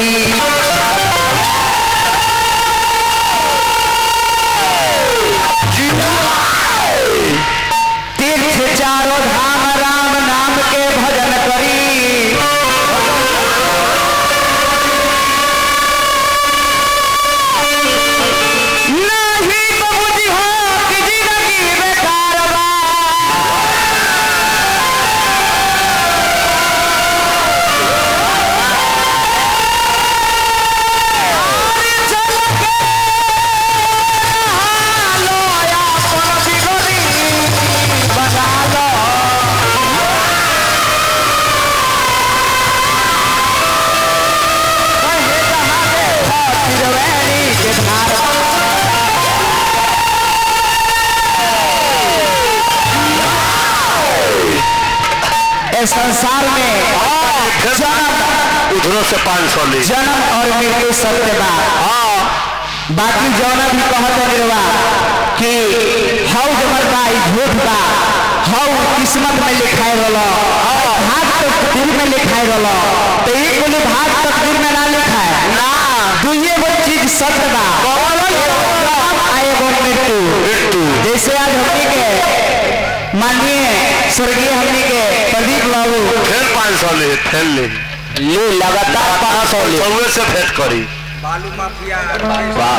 Música इस संसार में जन्म उधरों से पाँच सौ ली। जन्म और मृत्यु सत्य बा। बाकी जौना भी कहत निर्वा कि हौ जमर बा झूठ बा। हौ किस्मत में लिखाए रहल। भाग तकदीर में लिखाए रहल। तो एक बोले भाग तकदीर में ना लिखा है ना। दुइये गो चीज़ सत्य बा। आए मृत्यु। मृत्यु। जैसे आज हमनी के माननीय स्वर्गीय हमनी के प्रदीप बाबू। फिर पाँच सौ ली फिर ली। ले लगातार पाँच सौ ले। सौवे से भेंट करी। बालू माफिया।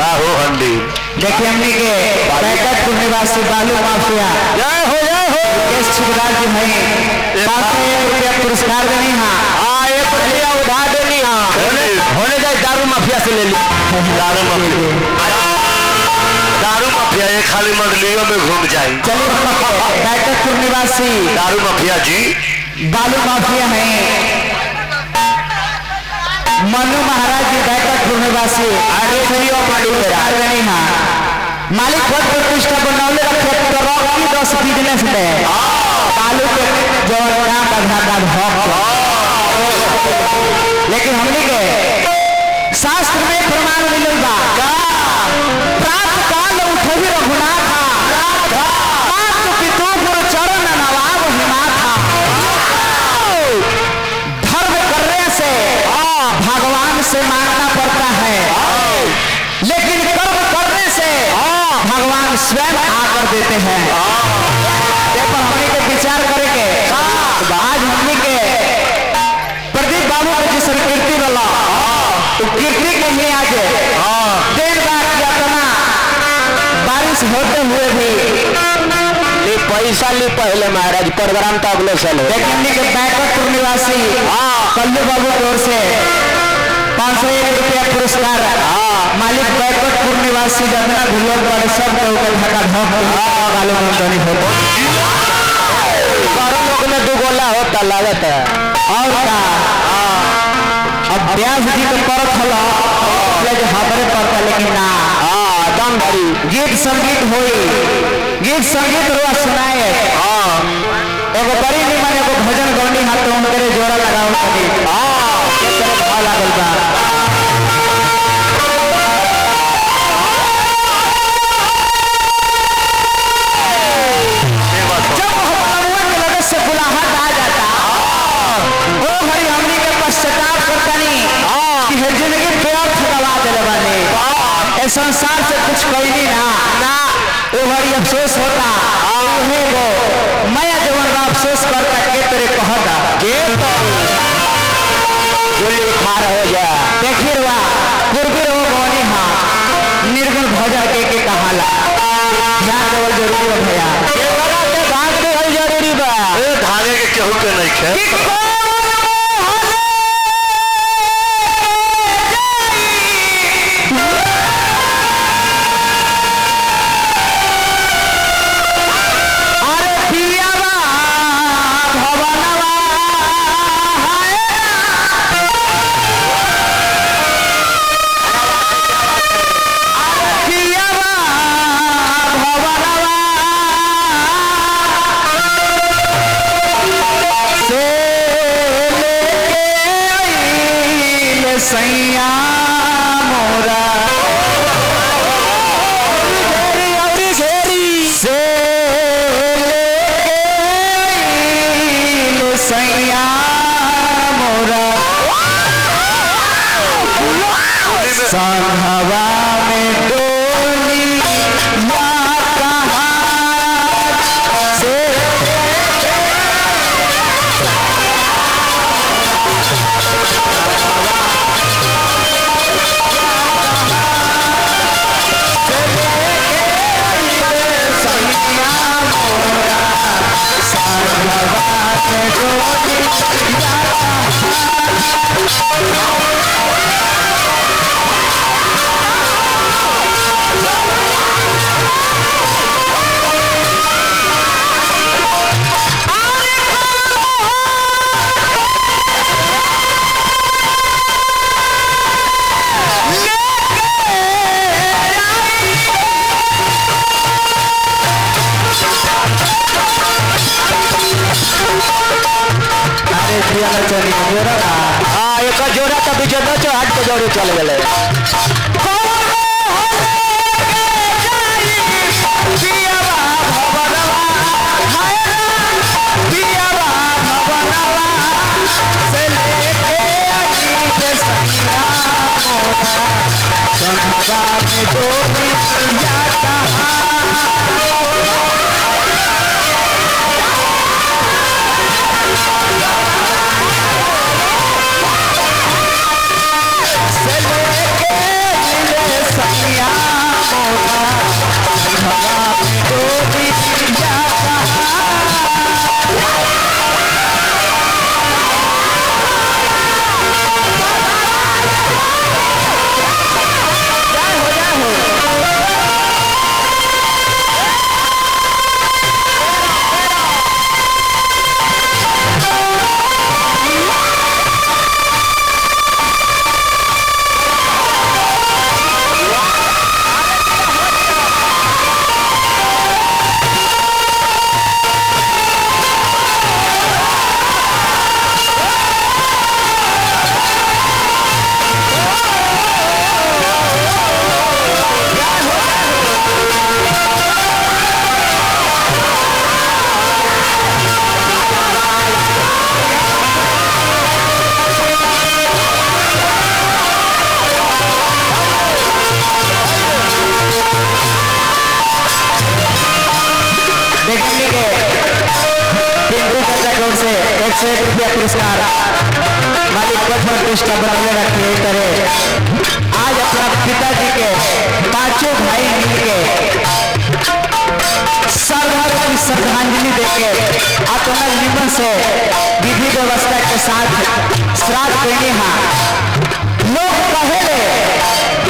राहो हंडी। देखिए हमने के बैकटपुर निवासी बालू माफिया। जय हो जय हो। मुकेश जी हैं पाँच सौ रुपया पुरस्कार देनी हाँ। हाँ एक रुपया उधार देनी हाँ। होने जाए दारू माफिया से ले ली। दारू माफिया। दारू माफिया ये खाली मंडलियों में घूम जाए। बैकटपुर निवासी। दारू माफिया जी। बालू माफिया हैं। मनु महाराज जी बैकटपुर निवासी। पुरस्कार देनी हाँ मालिक पद प्रतिष्ठा बनौले रखे तरक्की दस बिज़नेस में। बालू के काम आधार कार्ड हक। लेकिन हमने के शास्त्र में प्रमाण मिलल बा हैं। देखो हमने के विचार करेंगे। आज हमने के प्रदीप बाबू के जिस कीर्ति वाला तो कीर्ति के लिए आज देर रात यातना बारिश होते हुए भी पैसा ली पहले महाराज प्रोग्राम तो अगले साल लेकिन बैकटपुर निवासी कल्लू बाबू की ओर से। पाँच सौ एक रुपया पुरस्कार। मालिक बैकटपुर निवासी जितना भी लोग बड़े सब के ऊपर धक्का धक हो बारह लोग में दो गोला होता लागत है। और का अब व्यास जी के परत हला। जो पड़ता लेकिन ना। हाँ गीत संगीत होई। गीत संगीत रुआ सुनाए। एगो बड़ी निमन एगो भजन गौनी हाथ तो उनके जोड़ा लगाओ कभी हाँ। भाव लागल बा। के कि हे। ज़िंदगी बानी। संसार से कुछ कइनी ना ना। अफसोस होता। मैं जवन अफसोस करता के तेरे कहता के तो गोली खार हो जा देखिए रहो गौनी हाँ निर्गुण भजन के के कहाला ध्यान देवल ज़रूरी है भैया ये वाला के भाग देवल ज़रूरी बा। ए धागे के केहू के नहीं खे ना हाँ एक जोड़ा बीच दो चो हाथ के जोड़े चल गए देखने एक सौ एक रुपया पुरस्कार। मालिक पर कृष्ण बराबर रखे करे। आज अपना पिताजी के पाँचों भाई मिलके सर्वधर्म की श्रद्धांजलि देके अपना जीवन से विधि व्यवस्था के साथ श्राद्ध देने हाँ। लोग कहे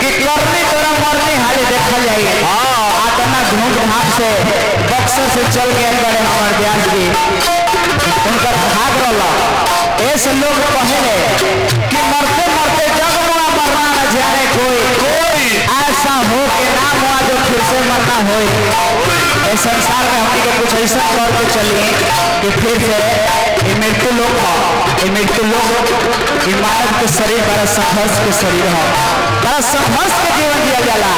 कि करनी तोरा मरनी हाले देखल जाई। आतना धूमधाम से बक्सर से चल गए बड़े हमारे ब्याज जी। उनका भाग रहा ऐसे लोग कहे कि मरते मरते जग मुआ मरना न जाने कोई। कोई। ऐसा हो के ना हुआ जो फिर से मरना हो संसार में हम को कुछ ऐसा कर के चलिए कि फिर से मृत्यु लोग हो। मृत्यु लोग ये मानव के शरीर बड़ा संघर्ष के शरीर हो। बड़ा संघर्ष के जीवन दिया जाला।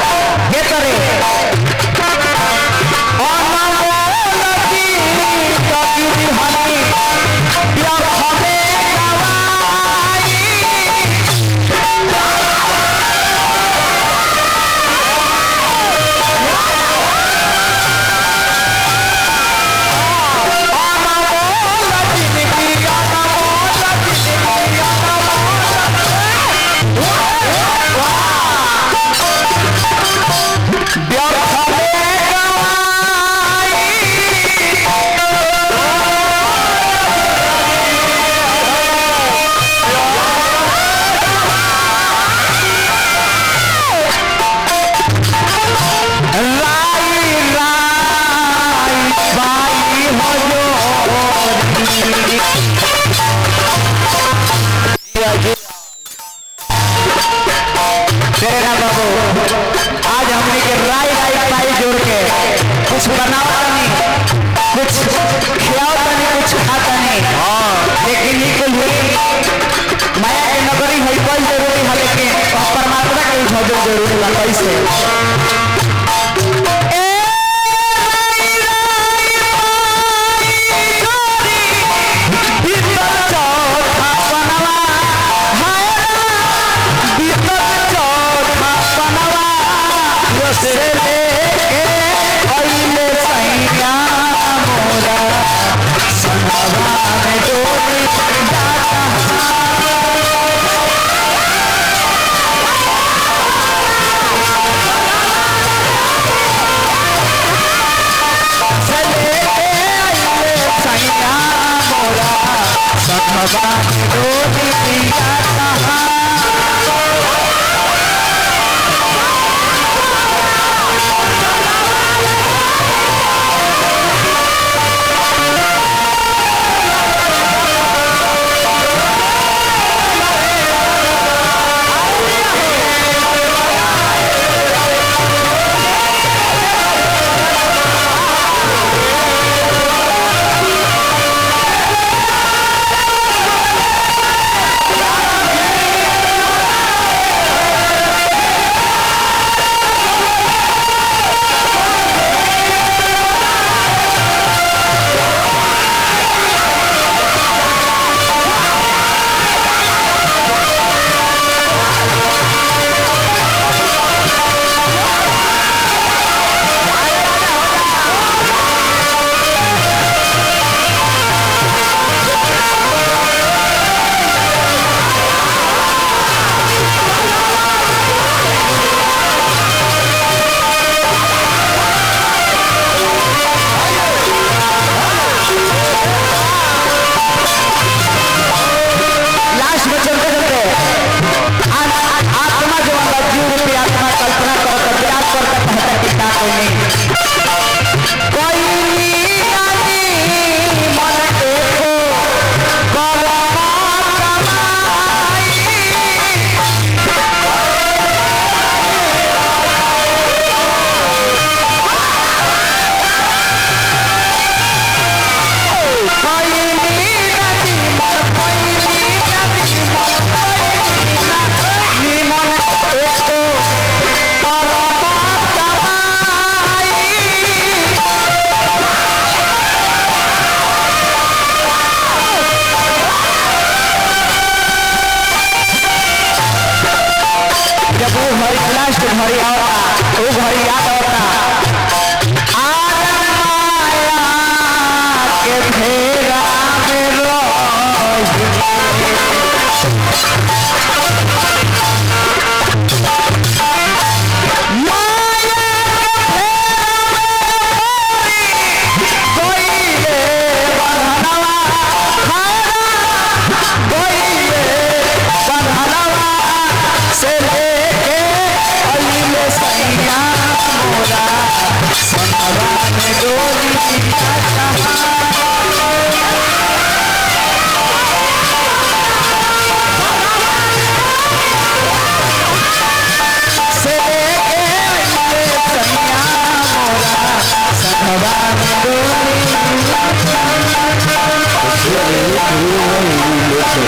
आप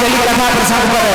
चलिए कथा प्रसाद पर।